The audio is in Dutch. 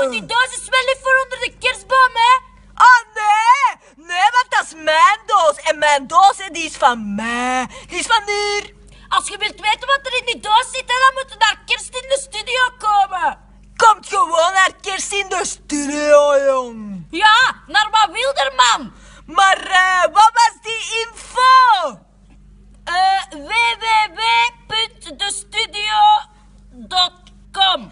wat die doos is wel liever onder de kerstboom, hè? Ah nee. Nee, want dat is mijn doos. En mijn doos, die is van mij. Die is van hier. Als je wilt weten wat er in die doos zit, dan moet je naar Kerst in de studio komen. Komt gewoon naar Kerst in de studio, jong. Ja, naar wat Wilderman. Maar eh, wat was die info? Eh, uh, www.destudio.com